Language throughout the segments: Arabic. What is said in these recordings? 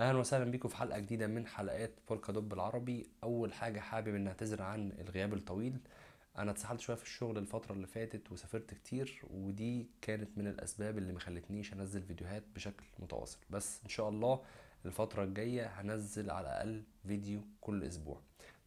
أهلا وسهلا بيكم في حلقة جديدة من حلقات بولكا دوت بالعربي. أول حاجة حابب ان أعتذر عن الغياب الطويل. أنا اتسحلت شوية في الشغل الفترة اللي فاتت وسافرت كتير ودي كانت من الأسباب اللي مخلتنيش أنزل فيديوهات بشكل متواصل. بس إن شاء الله الفترة الجاية هنزل على الأقل فيديو كل أسبوع.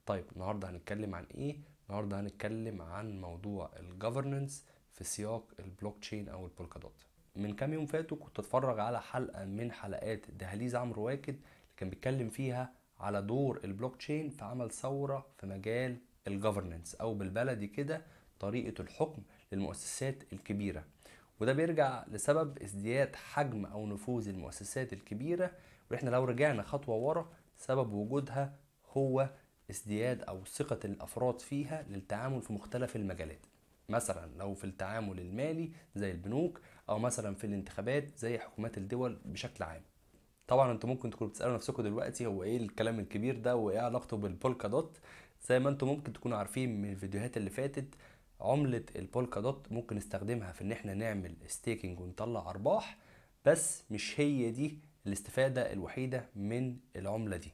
طيب النهارده هنتكلم عن إيه؟ النهارده هنتكلم عن موضوع ال governance في سياق البلوك تشين أو البولكا دوت من كام يوم فاتوا كنت اتفرج على حلقة من حلقات دهاليز عمرو واكد اللي كان بيتكلم فيها على دور البلوك تشين في عمل ثورة في مجال الجفرننس أو بالبلدي كده طريقة الحكم للمؤسسات الكبيرة. وده بيرجع لسبب ازدياد حجم أو نفوذ المؤسسات الكبيرة وإحنا لو رجعنا خطوة ورا سبب وجودها هو ازدياد أو ثقة الأفراد فيها للتعامل في مختلف المجالات. مثلا لو في التعامل المالي زي البنوك أو مثلا في الانتخابات زي حكومات الدول بشكل عام. طبعا أنتوا ممكن تكونوا بتسألوا نفسكم دلوقتي هو إيه الكلام الكبير ده؟ وايه علاقته بالبولكا دوت؟ زي ما أنتوا ممكن تكونوا عارفين من الفيديوهات اللي فاتت عملة البولكا دوت ممكن نستخدمها في إن إحنا نعمل staking ونطلع أرباح بس مش هي دي الاستفادة الوحيدة من العملة دي.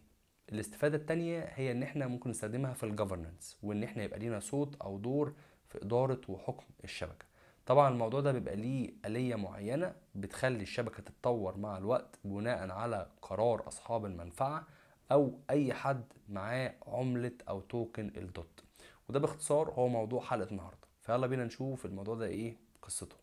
الاستفادة التانية هي إن إحنا ممكن نستخدمها في ال governance وإن إحنا يبقى لينا صوت أو دور في إدارة وحكم الشبكة. طبعا الموضوع ده بيبقى ليه آلية معينة بتخلي الشبكة تتطور مع الوقت بناء على قرار أصحاب المنفعة أو أي حد معاه عملة أو token الدوت وده باختصار هو موضوع حلقة النهاردة. فيلا بينا نشوف الموضوع ده إيه قصته.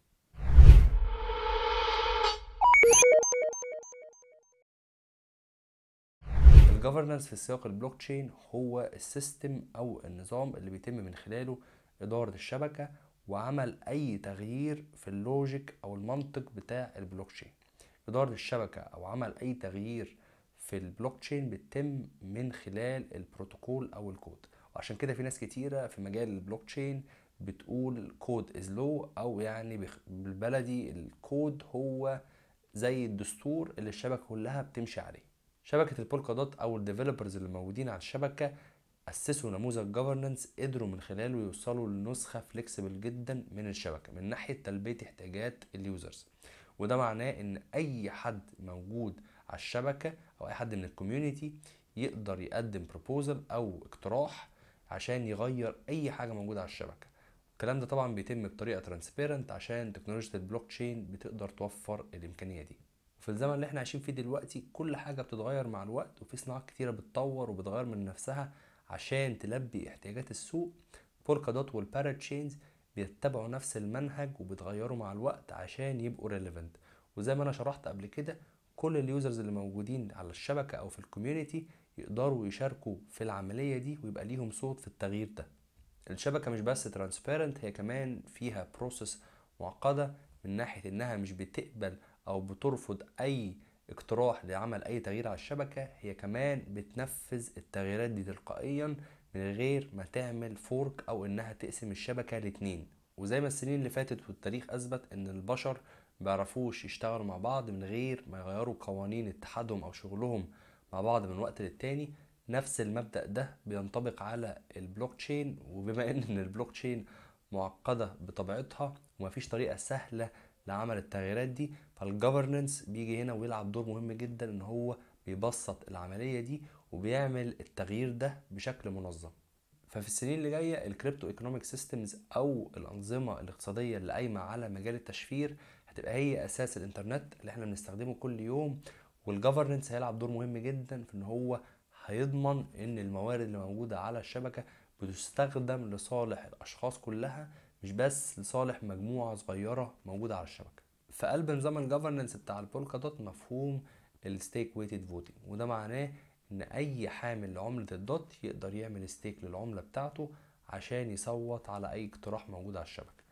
ال governance في سياق البلوك تشين هو ال system أو النظام اللي بيتم من خلاله إدارة الشبكة وعمل أي تغيير في ال logic أو المنطق بتاع البلوك تشين إدارة الشبكة أو عمل أي تغيير في البلوك تشين بيتم من خلال البروتوكول أو الكود. وعشان كده في ناس كتيرة في مجال البلوك تشين بتقول code is law أو يعني بالبلدي الكود هو زي الدستور اللي الشبكة كلها بتمشي عليه. شبكة البولكا دوت أو ال developers اللي موجودين على الشبكة أسسوا نموذج governance قدروا من خلاله يوصلوا لنسخة flexible جدا من الشبكة من ناحية تلبية احتياجات ال users وده معناه إن أي حد موجود على الشبكة أو أي حد من ال community يقدر يقدم proposal أو اقتراح عشان يغير أي حاجة موجودة على الشبكة. الكلام ده طبعا بيتم بطريقة transparent عشان تكنولوجيا البلوك تشين بتقدر توفر الإمكانية دي. في الزمن اللي إحنا عايشين فيه دلوقتي كل حاجة بتتغير مع الوقت وفي صناعات كتيرة بتطور وبتغير من نفسها عشان تلبي احتياجات السوق. بولكا دوت وال parachains بيتبعوا نفس المنهج وبيتغيروا مع الوقت عشان يبقوا relevant وزي ما أنا شرحت قبل كده كل ال users اللي موجودين على الشبكة أو في ال community يقدروا يشاركوا في العملية دي ويبقى ليهم صوت في التغيير ده. الشبكة مش بس transparent هي كمان فيها process معقدة من ناحية إنها مش بتقبل أو بترفض أي اقتراح لعمل أي تغيير على الشبكة هي كمان بتنفذ التغييرات دي تلقائيا من غير ما تعمل fork أو إنها تقسم الشبكة لاتنين. وزي ما السنين اللي فاتت والتاريخ أثبت إن البشر مبيعرفوش يشتغلوا مع بعض من غير ما يغيروا قوانين اتحادهم أو شغلهم مع بعض من وقت للتاني. نفس المبدأ ده بينطبق على البلوك تشين وبما إن البلوك تشين معقدة بطبيعتها ومفيش طريقة سهلة لعمل التغييرات دي فال governance بيجي هنا ويلعب دور مهم جدا إن هو بيبسط العملية دي وبيعمل التغيير ده بشكل منظم. ففي السنين اللي جاية ال crypto economic systems أو الأنظمة الاقتصادية اللي قايمه على مجال التشفير هتبقى هي أساس الإنترنت اللي إحنا بنستخدمه كل يوم وال governance هيلعب دور مهم جدا في إن هو هيضمن إن الموارد اللي موجودة على الشبكة بتستخدم لصالح الأشخاص كلها مش بس لصالح مجموعة صغيرة موجودة على الشبكة. في قلب نظام ال governance بتاع البولكا دوت مفهوم ال stake weighted voting وده معناه إن أي حامل لعملة الدوت يقدر يعمل stake للعملة بتاعته عشان يصوت على أي اقتراح موجود على الشبكة.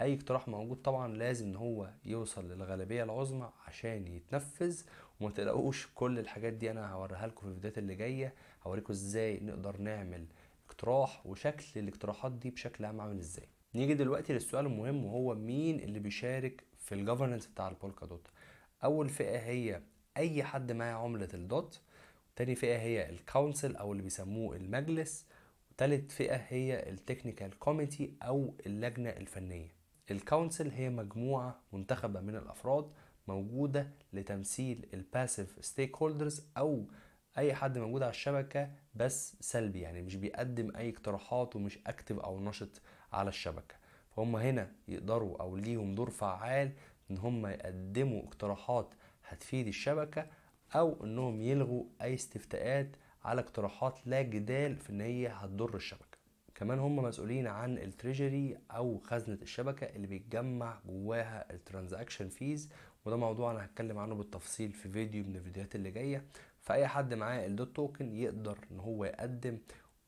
أي اقتراح موجود طبعا لازم إن هو يوصل للغالبية العظمى عشان يتنفذ وما تلاقوش كل الحاجات دي أنا هوريها لكم في الفيديوهات اللي جاية. هوريكم إزاي نقدر نعمل اقتراح وشكل الاقتراحات دي بشكل عام عامل إزاي. نيجي دلوقتي للسؤال المهم وهو مين اللي بيشارك في ال governance بتاع البولكا دوت؟ أول فئة هي أي حد معاه عملة الدوت تاني فئة هي ال council أو اللي بيسموه المجلس وتالت فئة هي ال technical committee أو اللجنة الفنية. ال council هي مجموعة منتخبة من الأفراد موجودة لتمثيل ال passive stakeholders أو أي حد موجود على الشبكة بس سلبي يعني مش بيقدم أي اقتراحات ومش active أو نشط على الشبكة. فهم هنا يقدروا أو ليهم دور فعال إن هم يقدموا اقتراحات هتفيد الشبكة أو إنهم يلغوا أي استفتاءات على اقتراحات لا جدال في إن هي هتضر الشبكة. كمان هم مسؤولين عن ال treasury أو خزنة الشبكة اللي بيتجمع جواها ال transaction fees وده موضوع أنا هتكلم عنه بالتفصيل في فيديو من الفيديوهات اللي جاية. فأي حد معاه الدوت token يقدر إن هو يقدم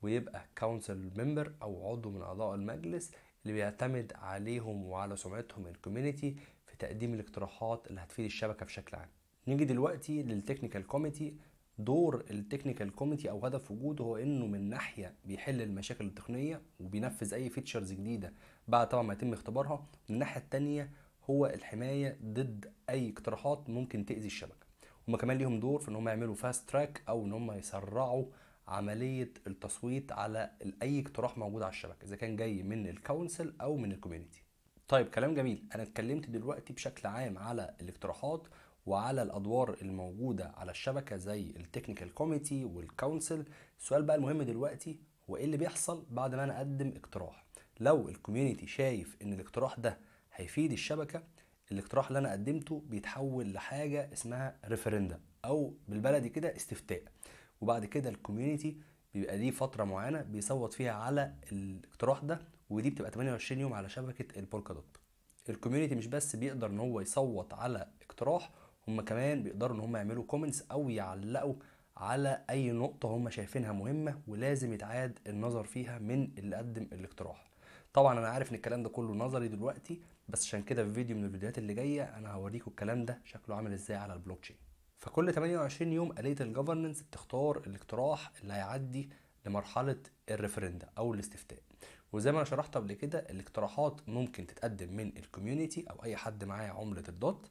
ويبقى council member أو عضو من أعضاء المجلس اللي بيعتمد عليهم وعلى سمعتهم ال community في تقديم الاقتراحات اللي هتفيد الشبكة بشكل عام. نيجي دلوقتي لل technical committee دور ال technical committee أو هدف وجوده هو إنه من ناحية بيحل المشاكل التقنية وبينفذ أي features جديدة بعد طبعا ما يتم اختبارها. من الناحية التانية هو الحماية ضد أي اقتراحات ممكن تأذي الشبكة. هما كمان ليهم دور في إن هم يعملوا fast track أو إن هم يسرعوا عملية التصويت على أي اقتراح موجود على الشبكة إذا كان جاي من ال council أو من ال community طيب كلام جميل. أنا اتكلمت دلوقتي بشكل عام على الاقتراحات وعلى الأدوار الموجودة على الشبكة زي ال technical committee وال council السؤال بقى المهم دلوقتي هو إيه اللي بيحصل بعد ما أنا أقدم اقتراح؟ لو ال community شايف إن الاقتراح ده هيفيد الشبكة الاقتراح اللي أنا قدمته بيتحول لحاجة اسمها referenda أو بالبلدي كده استفتاء. وبعد كده ال community بيبقى ليه فترة معينة بيصوت فيها على الاقتراح ده ودي بتبقى 28 يوم على شبكة البولكا دوت. ال community مش بس بيقدر إن هو يصوت على اقتراح هم كمان بيقدروا إن هم يعملوا comments أو يعلقوا على أي نقطة هم شايفينها مهمة ولازم يتعاد النظر فيها من اللي قدم الاقتراح. طبعا أنا عارف إن الكلام ده كله نظري دلوقتي بس عشان كده في فيديو من الفيديوهات اللي جاية أنا هوريكم الكلام ده شكله عامل إزاي على البلوك تشين فكل 28 يوم آلية ال governance بتختار الاقتراح اللي هيعدي لمرحلة ال referenda أو الاستفتاء. وزي ما أنا شرحت قبل كده الاقتراحات ممكن تتقدم من ال community أو أي حد معاه عملة الدوت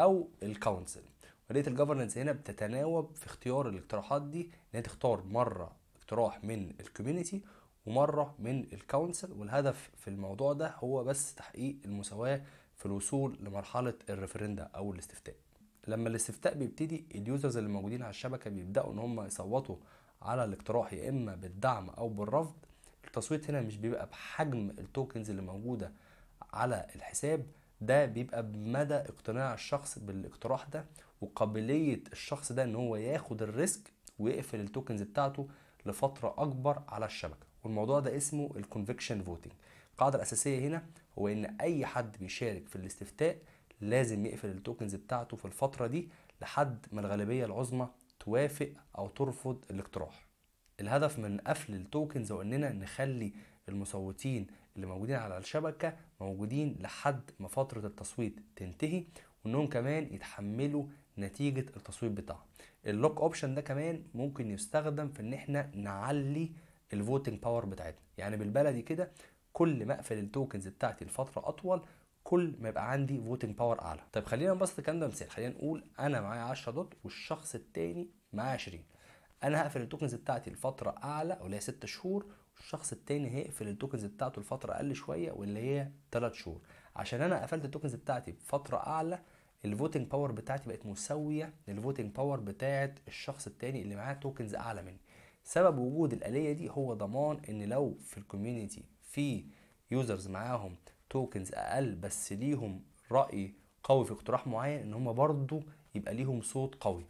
أو ال council آلية ال governance هنا بتتناوب في اختيار الاقتراحات دي هي تختار مرة اقتراح من ال community ومرة من ال council والهدف في الموضوع ده هو بس تحقيق المساواة في الوصول لمرحلة ال referenda أو الاستفتاء. لما الاستفتاء بيبتدي ال users اللي موجودين على الشبكة بيبدأوا إن هم يصوتوا على الاقتراح يا إما بالدعم أو بالرفض. التصويت هنا مش بيبقى بحجم ال tokens اللي موجودة على الحساب ده بيبقى بمدى اقتناع الشخص بالاقتراح ده وقابلية الشخص ده إن هو ياخد ال risk ويقفل ال tokens بتاعته لفترة أكبر على الشبكة. والموضوع ده اسمه ال conviction voting القاعدة الأساسية هنا هو إن أي حد بيشارك في الاستفتاء لازم يقفل ال tokens بتاعته في الفترة دي لحد ما الغالبية العظمى توافق أو ترفض الاقتراح. الهدف من قفل ال tokens هو إننا نخلي المصوتين اللي موجودين على الشبكة موجودين لحد ما فترة التصويت تنتهي وإنهم كمان يتحملوا نتيجة التصويت بتاعهم. ال lock option ده كمان ممكن يستخدم في إن إحنا نعلي ال voting power بتاعتنا. يعني بالبلدي كده كل ما أقفل ال tokens بتاعتي لفترة أطول كل ما يبقى عندي voting power أعلى. طيب خلينا نبسط الكلام ده مثال. خلينا نقول أنا معايا 10 دوت والشخص التاني معاه 20 أنا هقفل ال tokens بتاعتي لفترة أعلى واللي هي 6 شهور والشخص التاني هيقفل ال tokens بتاعته لفترة أقل شوية واللي هي 3 شهور. عشان أنا قفلت ال tokens بتاعتي بفترة أعلى ال voting power بتاعتي بقت مساوية لل voting power بتاعه الشخص التاني اللي معاه tokens أعلى مني. سبب وجود الآلية دي هو ضمان إن لو في ال community في users معاهم tokens أقل بس ليهم رأي قوي في اقتراح معين إن هم برضو يبقى ليهم صوت قوي.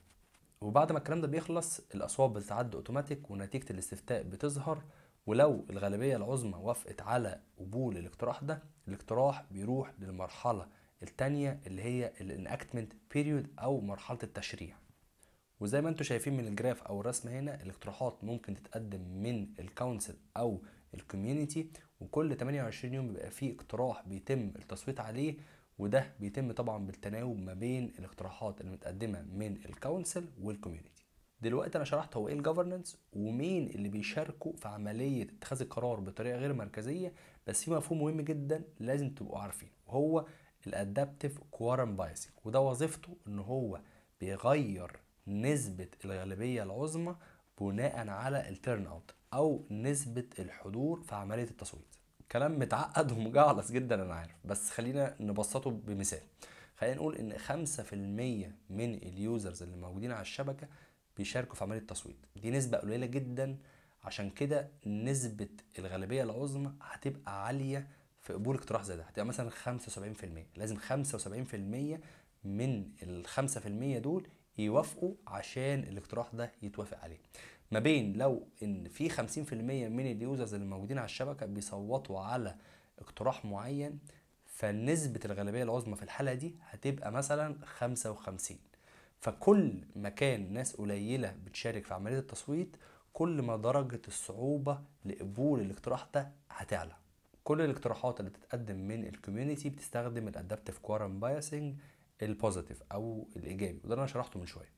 وبعد ما الكلام ده بيخلص الأصوات بتتعد أوتوماتيك ونتيجة الاستفتاء بتظهر. ولو الغالبية العظمى وافقت على قبول الاقتراح ده الاقتراح بيروح للمرحلة الثانية اللي هي ال enactment period أو مرحلة التشريع. وزي ما أنتم شايفين من ال graph أو الرسم هنا الاقتراحات ممكن تتقدم من ال council أو ال community وكل 28 يوم بيبقى فيه اقتراح بيتم التصويت عليه وده بيتم طبعا بالتناوب ما بين الاقتراحات المتقدمه من ال council وال community دلوقتي أنا شرحت هو إيه ال governance ومين اللي بيشاركوا في عملية اتخاذ القرار بطريقة غير مركزية بس في مفهوم مهم جدا لازم تبقوا عارفينه وهو ال adaptive quorum biasing وده وظيفته إن هو بيغير نسبة الغالبية العظمى بناء على ال turnout أو نسبة الحضور في عملية التصويت. كلام متعقد ومجعلص جدا أنا عارف. بس خلينا نبسطه بمثال. خلينا نقول إن 5% من اليوزرز اللي موجودين على الشبكة بيشاركوا في عملية التصويت. دي نسبة قليلة جدا. عشان كده نسبة الغالبية العظمى هتبقى عالية في قبول اقتراح زي ده. هتبقى مثلا 75% لازم 75% من ال 5% دول يوافقوا عشان الاقتراح ده يتوافق عليه. ما بين لو إن في 50% من ال users اللي موجودين على الشبكة بيصوتوا على اقتراح معين فنسبة الغالبية العظمى في الحالة دي هتبقى مثلا 55 فكل ما كان ناس قليلة بتشارك في عملية التصويت كل ما درجة الصعوبة لقبول الاقتراح ده هتعلى. كل الاقتراحات اللي بتتقدم من ال community بتستخدم ال adaptive quorum biasing ال positive أو الإيجابي وده أنا شرحته من شوية.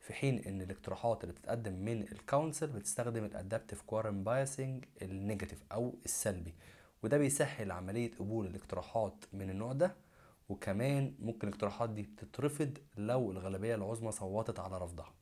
في حين إن الاقتراحات اللي بتتقدم من ال council بتستخدم ال adaptive quorum biasing ال negative أو السلبي وده بيسهل عملية قبول الاقتراحات من النوع ده وكمان ممكن الاقتراحات دي تترفض لو الغالبية العظمى صوتت على رفضها.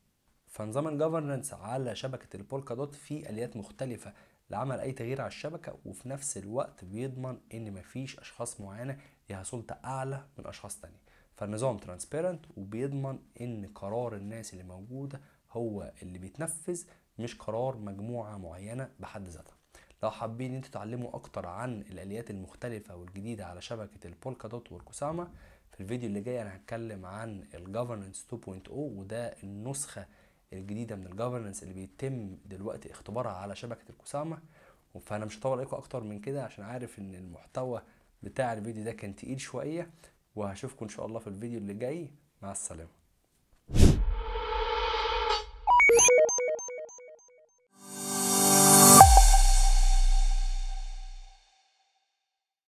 فنظام ال governance على شبكة البولكا دوت فيه آليات مختلفة لعمل أي تغيير على الشبكة وفي نفس الوقت بيضمن إن مفيش أشخاص معينة ليها سلطة أعلى من أشخاص تانية. فالنظام transparent وبيضمن إن قرار الناس اللي موجودة هو اللي بيتنفذ مش قرار مجموعة معينة بحد ذاتها. لو حابين أنتوا تتعلموا أكتر عن الآليات المختلفة والجديدة على شبكة البولكا دوت والكوساما في الفيديو اللي جاي أنا هتكلم عن ال governance 2.0 وده النسخة الجديدة من ال governance اللي بيتم دلوقتي اختبارها على شبكة الكوساما فأنا مش هطول عليكم أكتر من كده عشان عارف إن المحتوى بتاع الفيديو ده كان تقيل شوية. وهشوفكم إن شاء الله في الفيديو اللي جاي. مع السلامة.